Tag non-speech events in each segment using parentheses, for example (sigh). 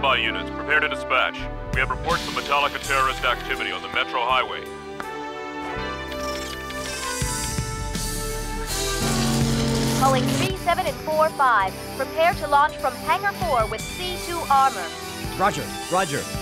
Standby units, prepare to dispatch. We have reports of Metallica terrorist activity on the Metro Highway. Calling 37 and 45. Prepare to launch from Hangar 4 with C2 armor. Roger, roger.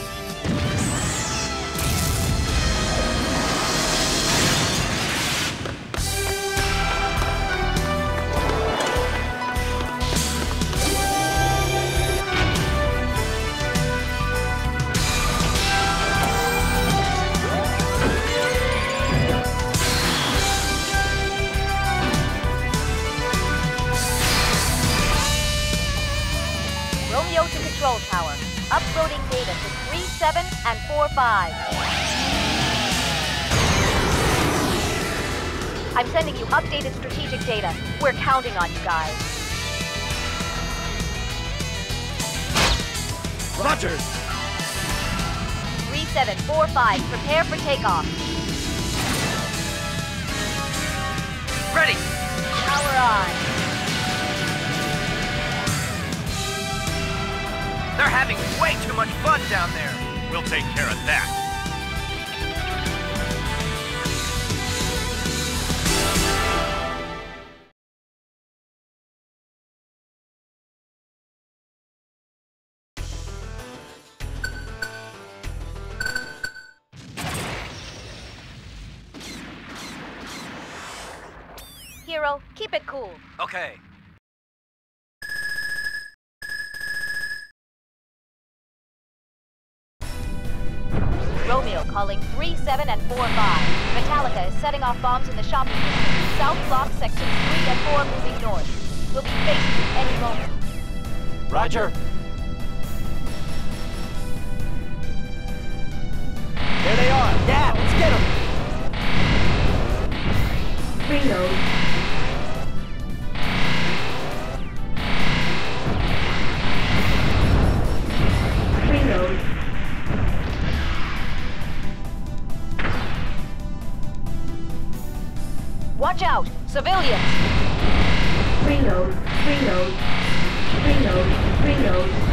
37 and 45. I'm sending you updated strategic data. We're counting on you guys. Roger! 3745, prepare for takeoff. Ready! Power on. They're having way too much fun down there. We'll take care of that. Hero, keep it cool. Okay. Romeo calling 37 and 4, 5. Metallica is setting off bombs in the shopping district. South Block sections 3 and 4 moving north. We'll be facing you any moment. Roger! There they are! Yeah, let's get them! Reload. Reload. Watch out! Civilians! Reload. Reload. Reload. Reload.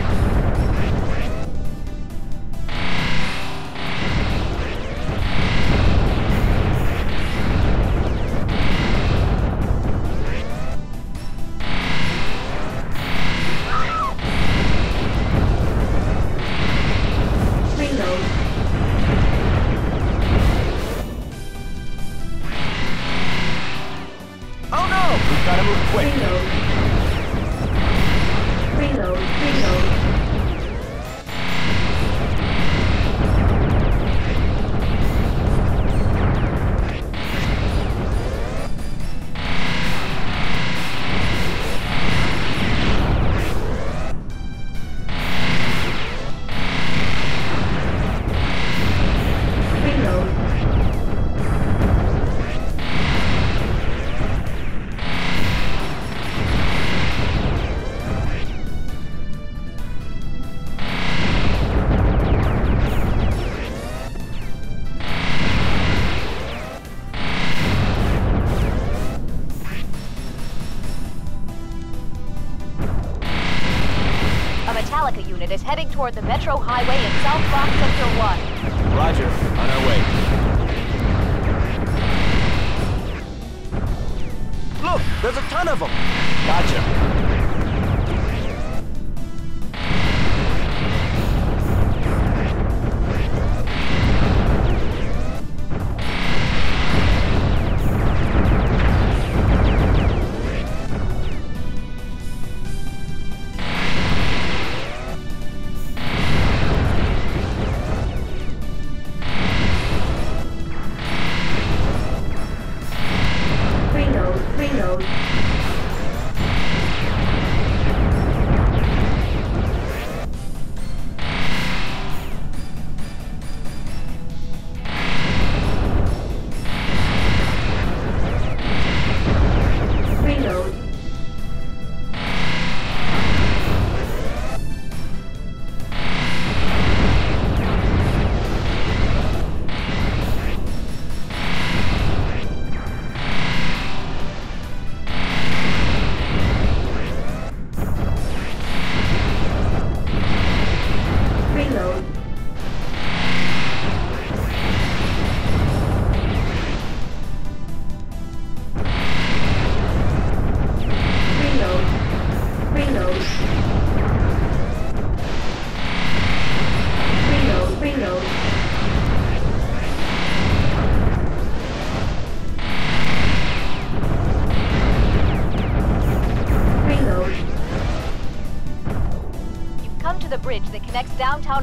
Metallica unit is heading toward the Metro Highway in South Block Sector 1. Roger, on our way. Look, there's a ton of them! Gotcha.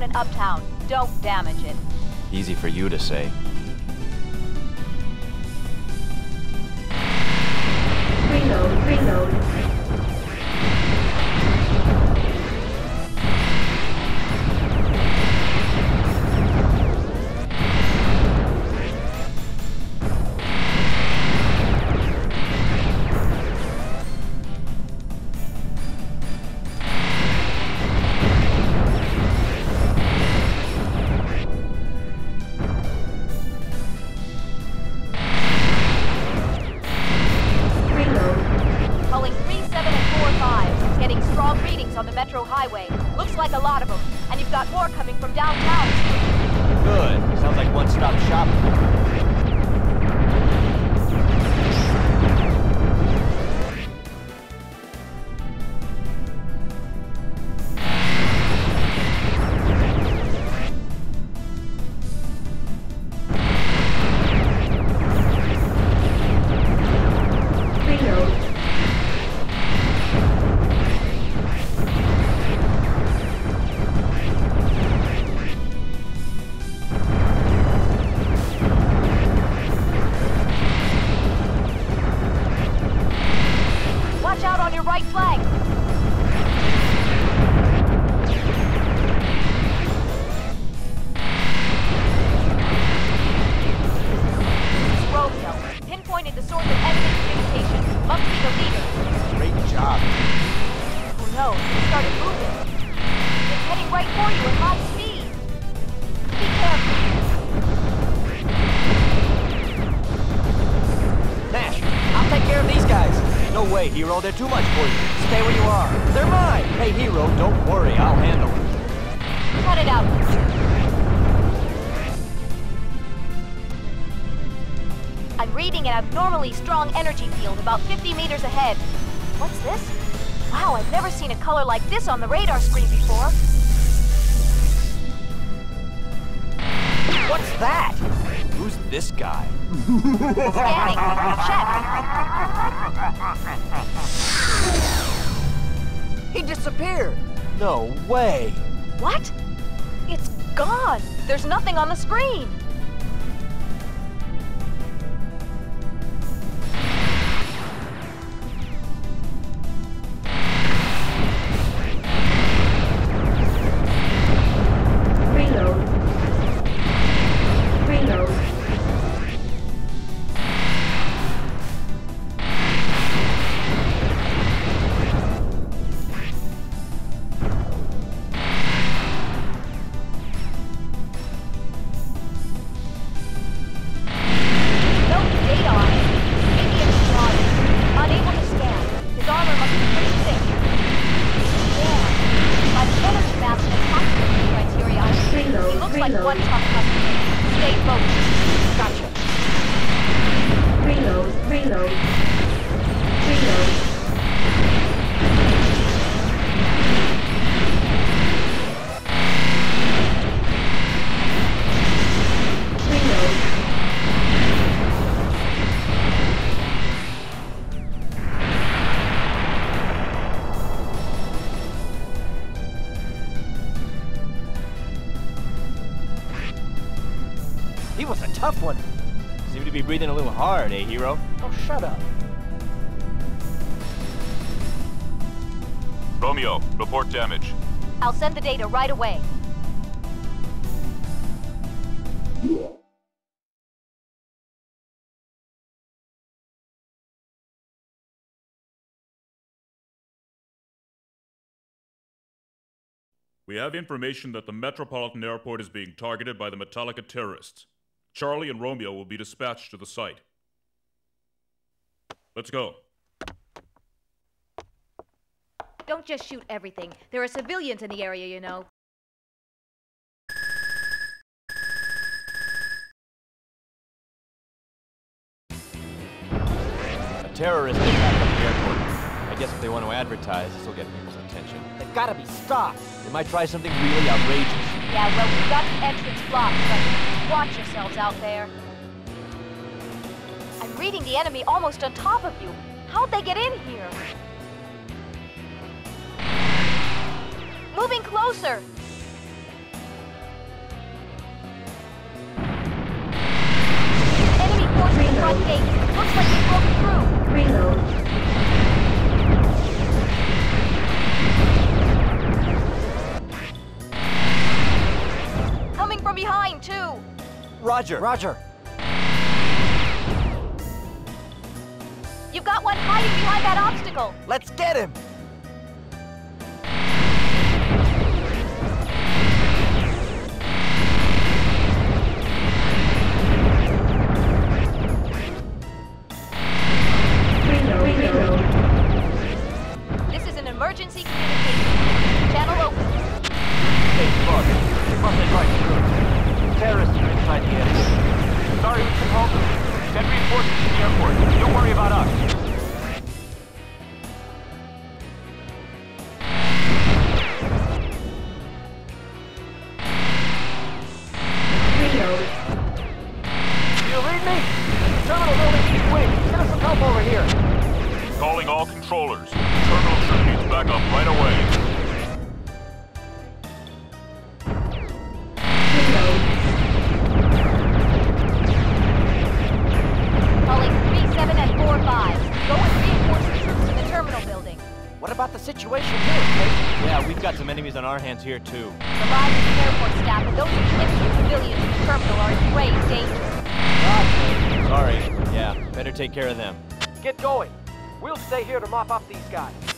And uptown. Don't damage it. Easy for you to say. Hero. They're too much for you. Stay where you are. They're mine. Hey, Hero, don't worry. I'll handle them. Cut it out. I'm reading an abnormally strong energy field about 50 meters ahead. What's this? Wow, I've never seen a color like this on the radar screen before. What's that? Who's this guy? Scanning. Check. He disappeared. No way. What? It's gone. There's nothing on the screen. Data right away. We have information that the Metropolitan Airport is being targeted by the Metallica terrorists. Charlie and Romeo will be dispatched to the site. Let's go. Don't just shoot everything. There are civilians in the area, you know. A terrorist attack on the airport. I guess if they want to advertise, this will get people's attention. They've got to be stopped. They might try something really outrageous. Yeah, well, we've got the entrance blocked, but watch yourselves out there. I'm reading the enemy almost on top of you. How'd they get in here? Moving closer! closer! Enemy force at the front gate. Looks like they broke through. Reload. Coming from behind, too. Roger. Roger. You've got one hiding behind that obstacle. Let's get him. Send reinforcements to the airport. Don't worry about us. We've got some enemies on our hands here, too. The lives of the airport staff and those of the innocent civilians in the terminal are in grave danger. Sorry. Yeah, better take care of them. Get going. We'll stay here to mop up these guys.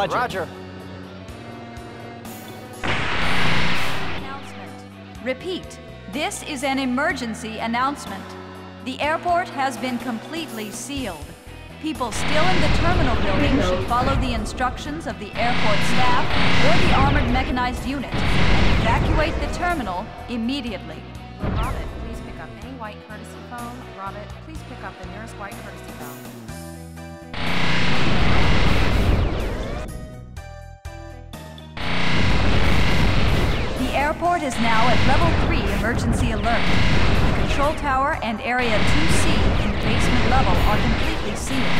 Roger. Roger. Announcement. Repeat, this is an emergency announcement. The airport has been completely sealed. People still in the terminal building should follow the instructions of the airport staff or the armored mechanized unit and evacuate the terminal immediately. Robert, please pick up any white courtesy phone. Robert, please pick up the nearest white courtesy phone. Is now at level 3 emergency alert. The control tower and area 2C in the basement level are completely sealed.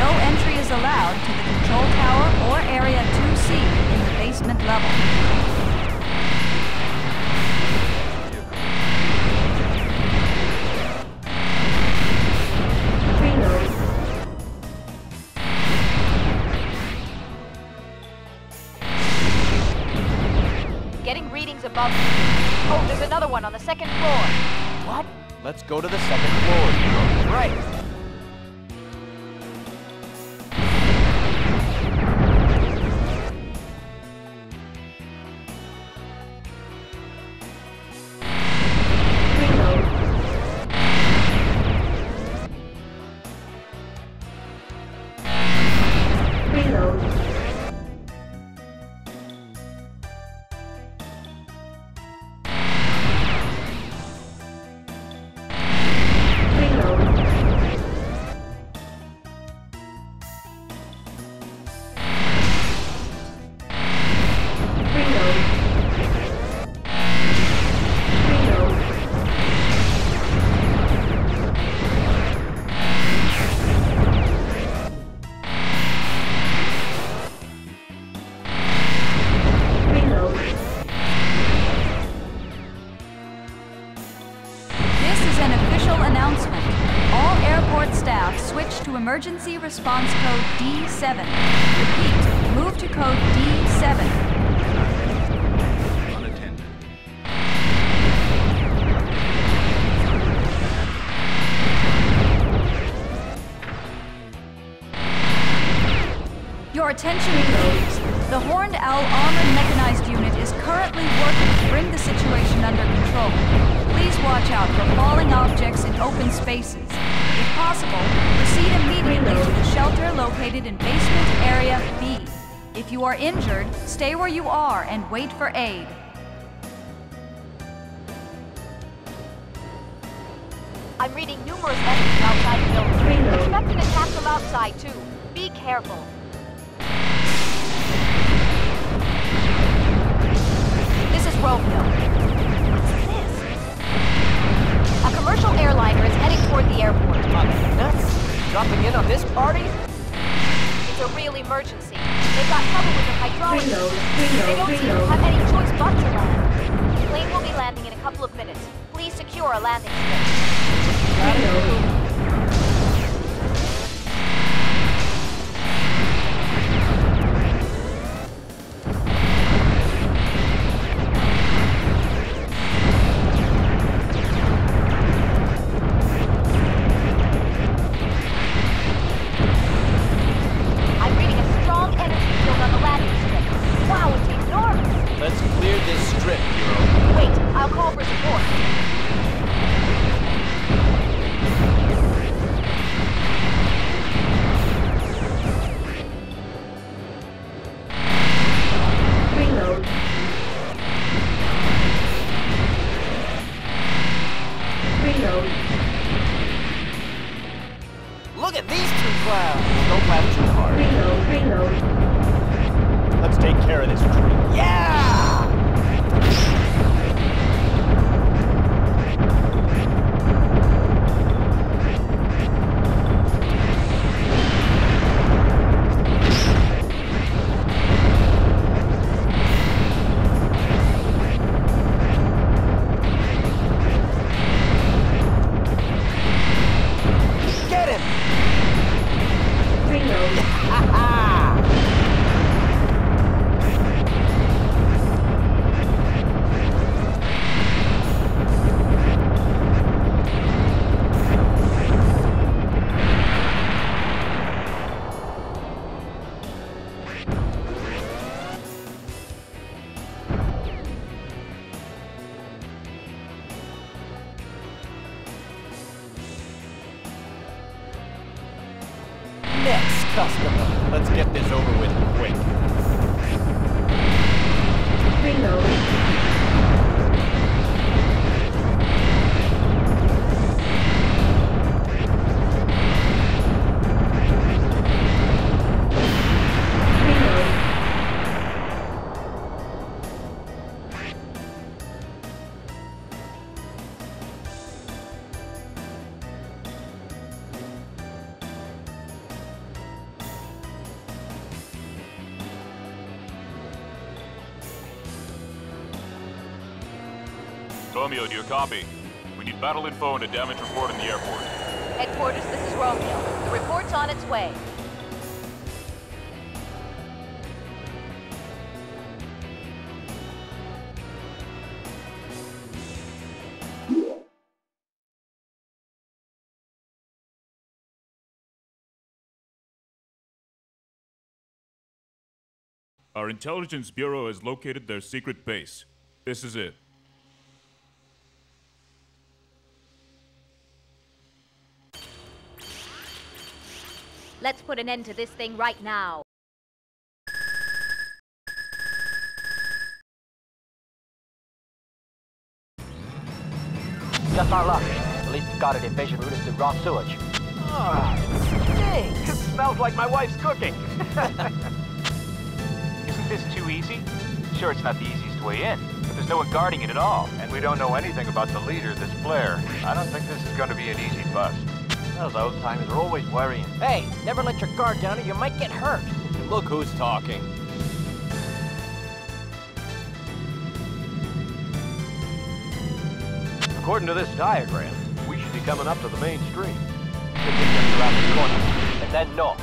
No entry is allowed to the control tower or area 2C in the basement level. Another one on the second floor. What? Let's go to the second floor. Right. Response code D7. Repeat, move to code D7. Unattended. Your attention please. The Horned Owl Armored Mechanized Unit is currently working to bring the situation under control. Please watch out for falling objects in open spaces. If possible, proceed immediately to the shelter located in basement area B. If you are injured, stay where you are and wait for aid. I'm reading numerous enemies outside the building. Reload. Expect an attack from outside, too. Be careful. This is Romeo. Commercial airliner is heading toward the airport. Nuts? Dropping in on this party? It's a real emergency. They've got trouble with the hydraulics. Reload, They don't seem to have any choice but to land. The plane will be landing in a couple of minutes. Please secure a landing strip. Copy? We need battle info and a damage report in the airport. Headquarters, this is Romeo. The report's on its way. Our intelligence bureau has located their secret base. This is it. Let's put an end to this thing right now. Just our luck. The least guarded invasion route is through raw sewage. Ah, stinks. It smells like my wife's cooking. (laughs) Isn't this too easy? Sure, it's not the easiest way in, but there's no one guarding it at all. And we don't know anything about the leader, this Blair. I don't think this is going to be an easy bust. Those old timers are always worrying. Hey, never let your guard down or you might get hurt. Look who's talking. According to this diagram, we should be coming up to the main street. Should be just around the corner. And then north.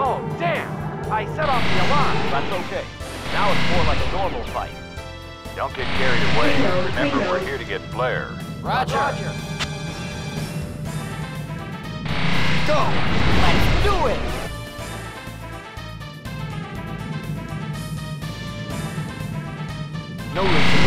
Oh, damn! I set off the alarm. That's okay. Now it's more like a normal fight. Don't get carried away. Remember, we're here to get Blair. Roger. Roger. Go! Let's do it! No room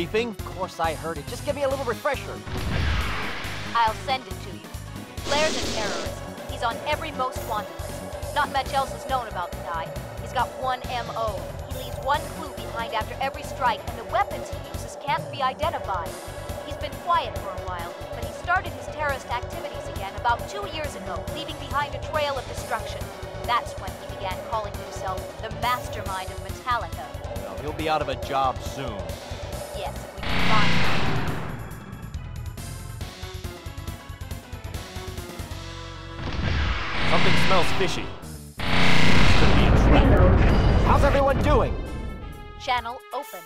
briefing? Of course I heard it. Just give me a little refresher. I'll send it to you. Blair's a terrorist. He's on every most wanted list. Not much else is known about the guy. He's got one M.O. He leaves one clue behind after every strike, and the weapons he uses can't be identified. He's been quiet for a while, but he started his terrorist activities again about two years ago, leaving behind a trail of destruction. That's when he began calling himself the mastermind of Metallica. Well, he'll be out of a job soon. Something smells fishy. This could be a trap. How's everyone doing? Channel open.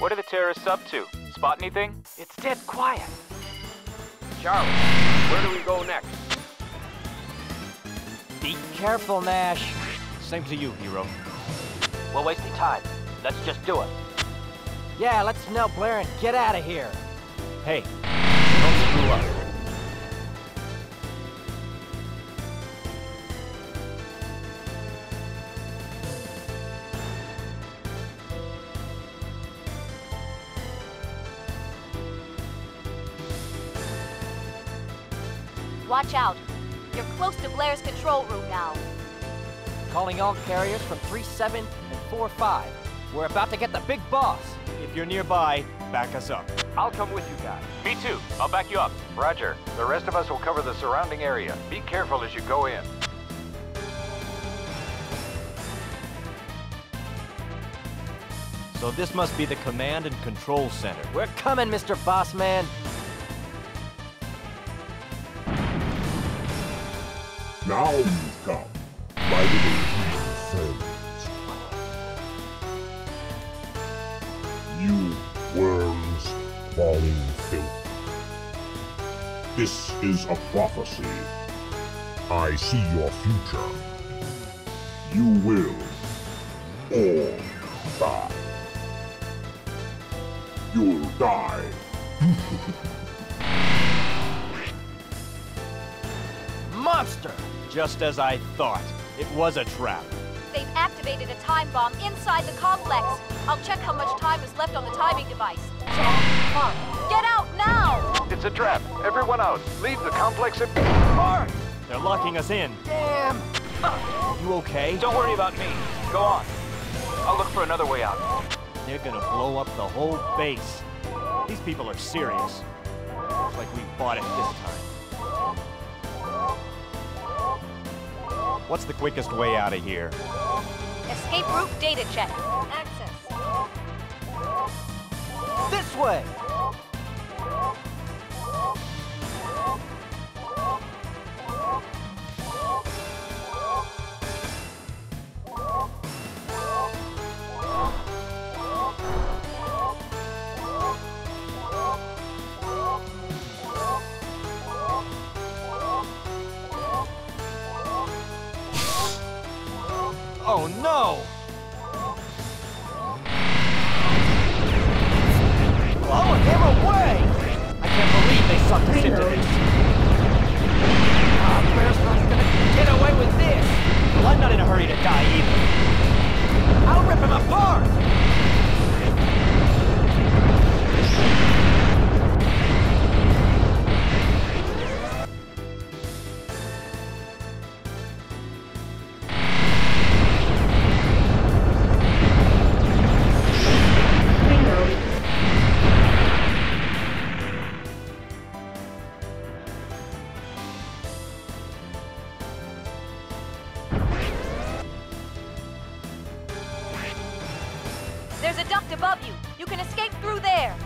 What are the terrorists up to? Spot anything? It's dead quiet. Charlie, where do we go next? Be careful, Nash. Same to you, hero. We're wasting time. Let's just do it. Yeah, let's nail Blair and get out of here. Hey, don't screw up. Watch out. You're close to Blair's control room now. Calling all carriers from 3-7 and 4-5. We're about to get the big boss. If you're nearby, back us up. I'll come with you guys. Me too. I'll back you up. Roger. The rest of us will cover the surrounding area. Be careful as you go in. So this must be the command and control center. We're coming, Mr. Bossman. Now you've come, my little friends. You worms crawling filth. This is a prophecy. I see your future. You will all die. You'll die. (laughs) Monster! Just as I thought. It was a trap. They've activated a time bomb inside the complex. I'll check how much time is left on the timing device. Check. Uh, Mark, get out now! It's a trap. Everyone out. Leave the complex at... Mark! They're locking us in. Damn! You okay? Don't worry about me. Go on. I'll look for another way out. They're gonna blow up the whole base. These people are serious. Looks like we bought it this time. What's the quickest way out of here? Escape route data check. Access. This way! There's a duct above you. You can escape through there.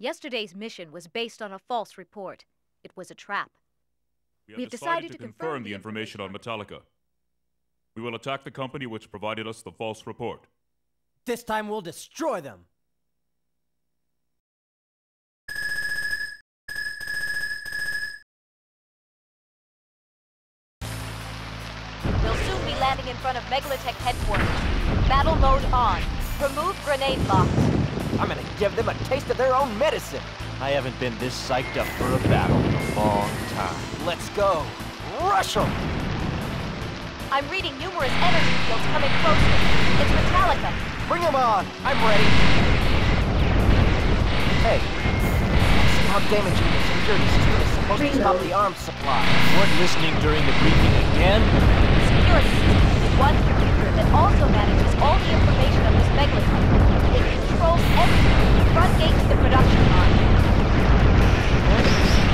Yesterday's mission was based on a false report. It was a trap. We have We have decided, decided to to confirm confirm the the information on information Metallica. We will attack the company which provided us the false report. This time we'll destroy them. We'll soon be landing in front of Megalitech headquarters. Battle mode on. Remove grenade box. I'm gonna give them a taste of their own medicine. I haven't been this psyched up for a battle in a long time. Let's go. Rush them! I'm reading numerous energy fields coming closer. It's Metallica. Bring them on! I'm ready! Hey, see how damaging the security system is supposed to stop the arms supply. Weren't listening during the briefing again? The security system is one computer that also manages all the information of this megalithon. Controls everything, front gate to the production line.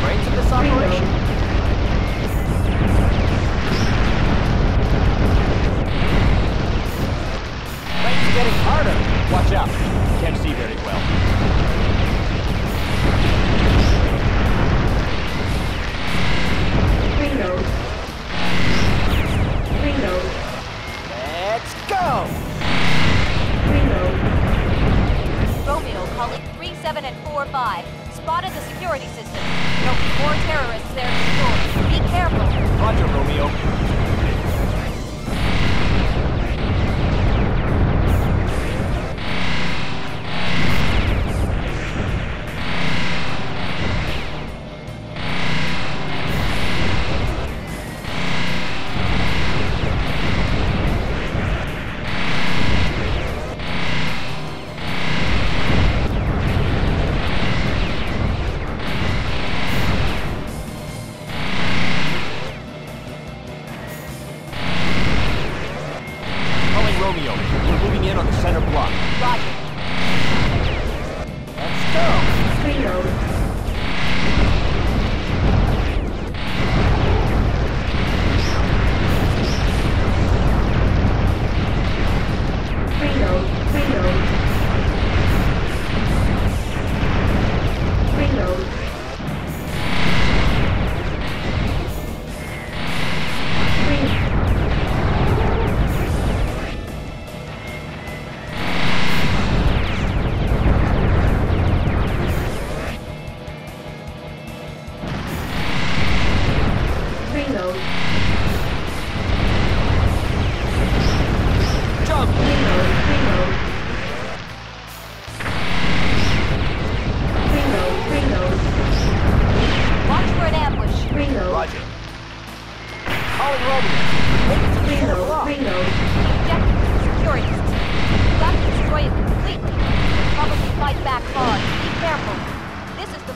Brains of this operation. Rain's getting harder. Watch out. Can't see very well.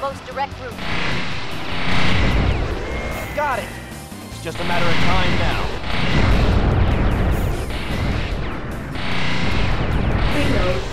Most direct route. Got it. It's just a matter of time now. Reload.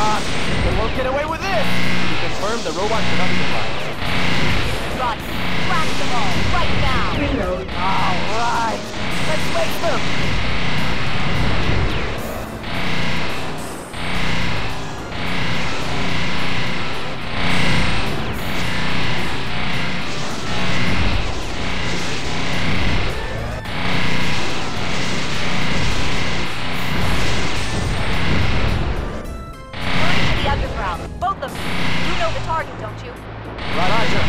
Boss, they won't get away with this! We confirmed the robot production line. Rodney, crash them all, right now! All right, let's make them! You. Know the target, don't you? Right, Roger.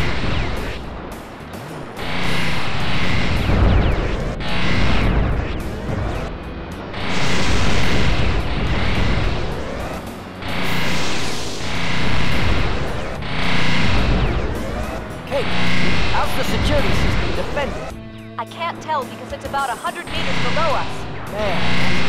Kate, how's the security system defended? I can't tell because it's about a hundred meters below us. Man,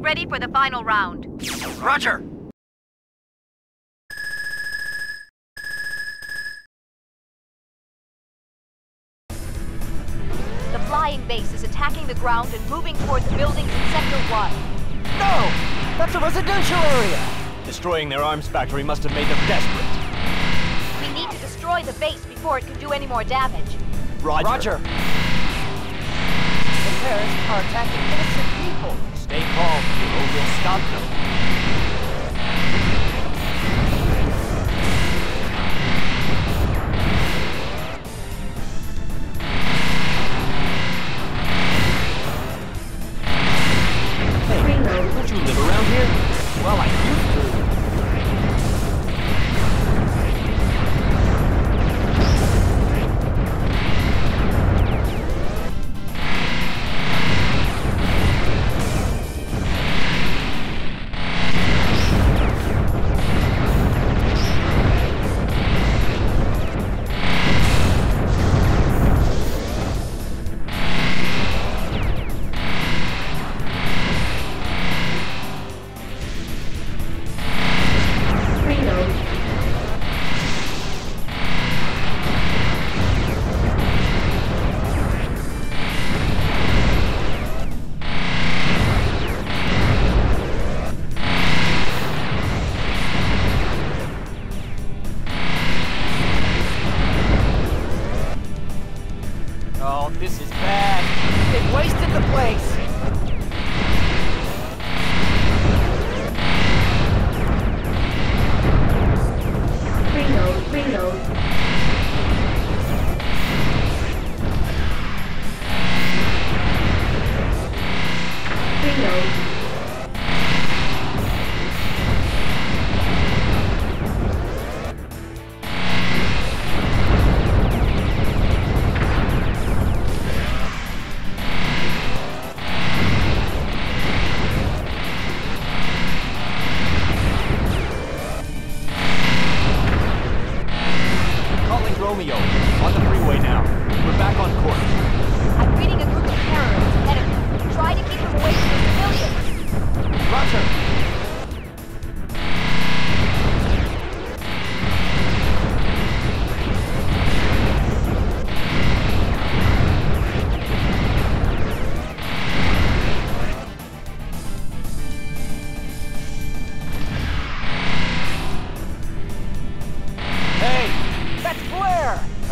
get ready for the final round. Roger! The flying base is attacking the ground and moving toward the buildings in Sector 1. No! That's a residential area! Destroying their arms factory must have made them desperate. We need to destroy the base before it can do any more damage. Roger. Roger. Terrorists are attacking innocent people. Stay calm, or we'll stop them. Hey, don't you live around here?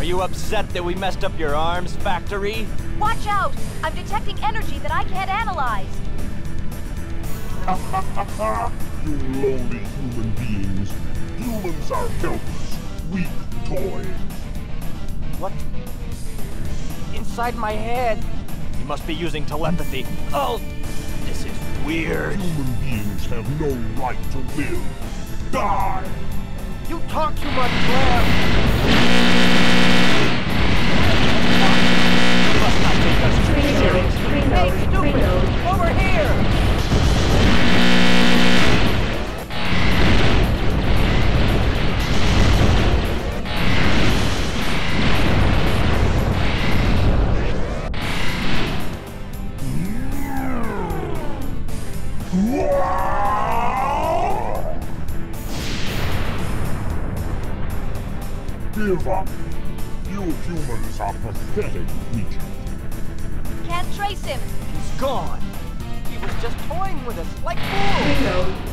you upset that we messed up your arms factory? Watch out! I'm detecting energy that I can't analyze. (laughs) you lonely human beings. Humans are helpless, weak toys. What? Inside my head. You must be using telepathy. Oh, this is weird. Human beings have no right to live. Die! You talk too much, Claire! stupid! Over here! Give up. You humans are pathetic him! He's gone! He was just toying with us, like fools!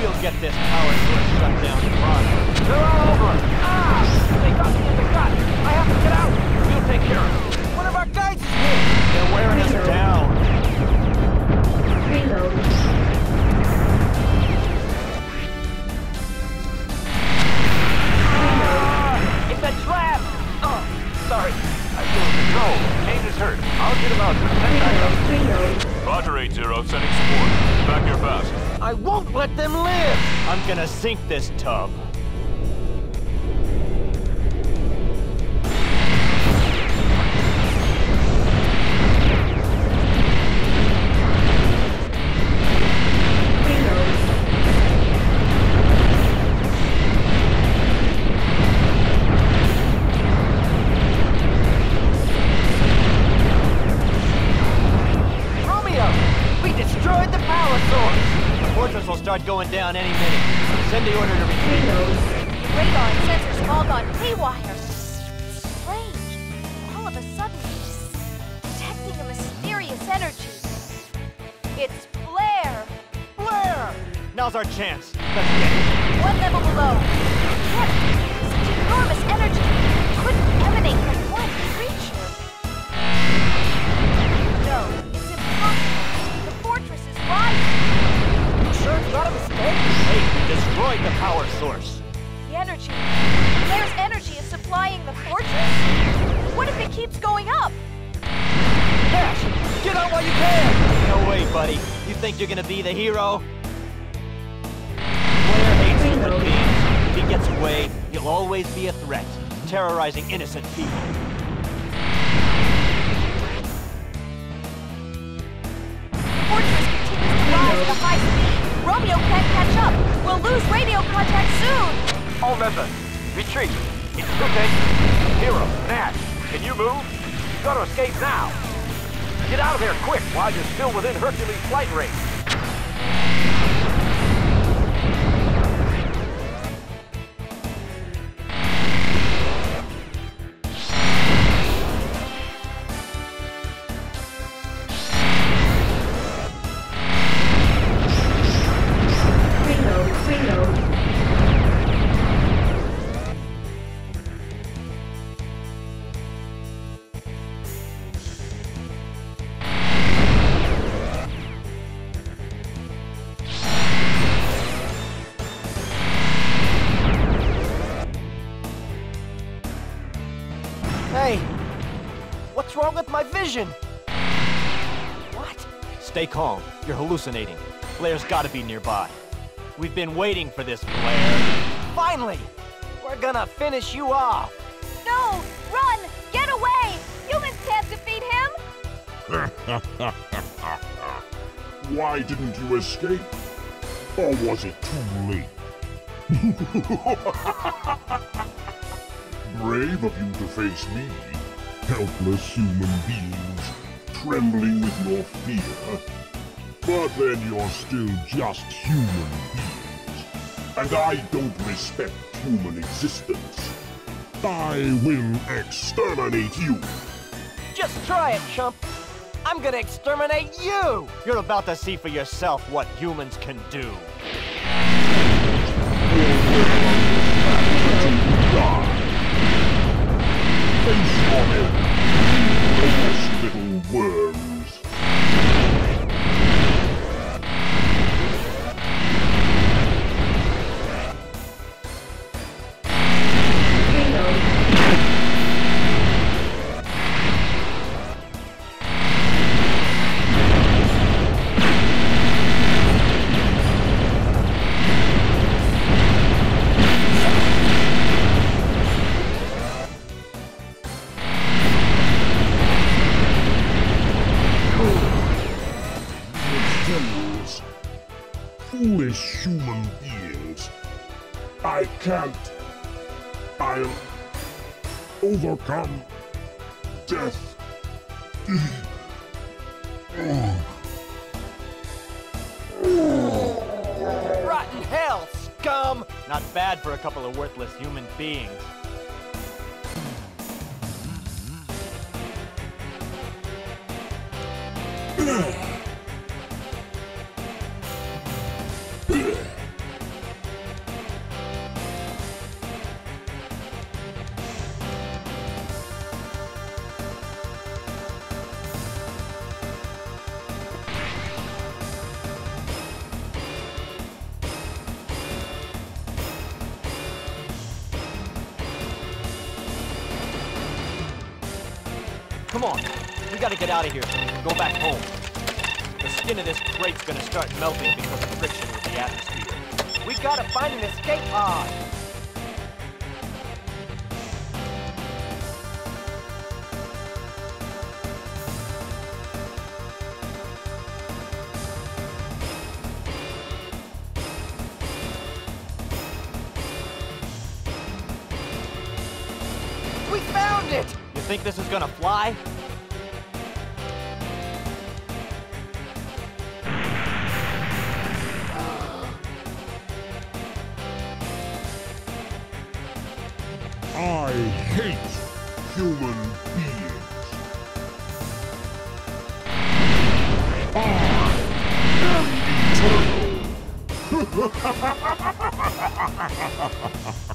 We'll get this power source shut down. They're all over us. They got me in the gut. I have to get out. We'll take care of. One of our guys is hit. They're wearing us down. Ah, oh, sorry. I feel control. Kane is hurt. I'll get him out. Send back. Roger 8-0, sending support. Back here fast. I won't let them live! I'm gonna sink this tub. down any minute. Send the order to retrieve those. Radar and sensors have all gone haywire. Strange. All of a sudden, detecting a mysterious energy. It's Blair. Blair! Now's our chance. Let's get it. One level below. always be a threat, terrorizing innocent people. Fortress continues to rise at a high speed. Romeo can't catch up. We'll lose radio contact soon. All members, retreat. It's okay. Hero, Nash, can you move? You gotta escape now. Get out of here quick while you're still within Hercules' flight range. Vision? What? Stay calm. You're hallucinating. Blair's gotta be nearby. We've been waiting for this, Blair. Finally! We're gonna finish you off! No! Run! Get away! Humans can't defeat him! (laughs) Why didn't you escape? Or was it too late? (laughs) Brave of you to face me, helpless human beings, trembling with your fear. But then you're still just human beings. And I don't respect human existence. I will exterminate you. Just try it, chump! I'm gonna exterminate you! You're about to see for yourself what humans can do. Face your head, start melting I hate human beings. I am eternal.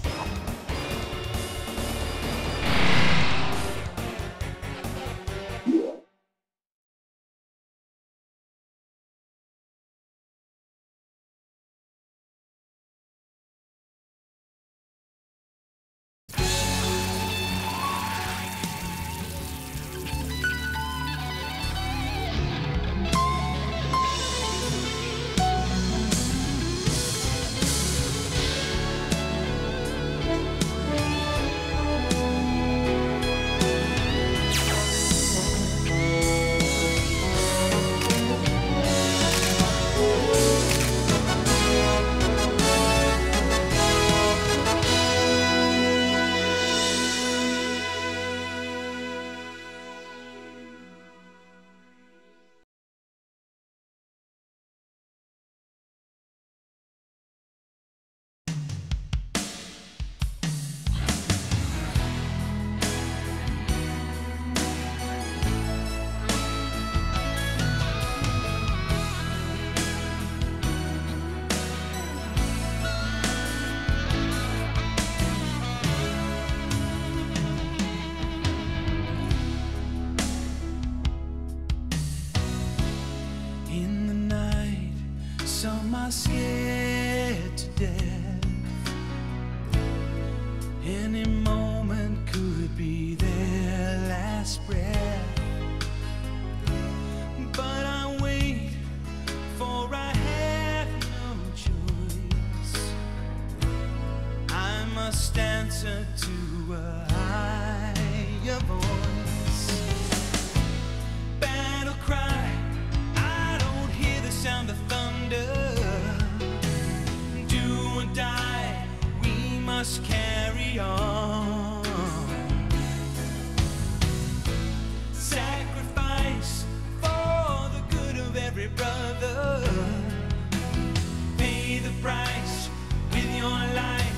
scared to death. Any moment could be their last breath. But I wait, for I have no choice. I must answer to a higher voice. Sacrifice for the good of every brother. Pay the price with your life.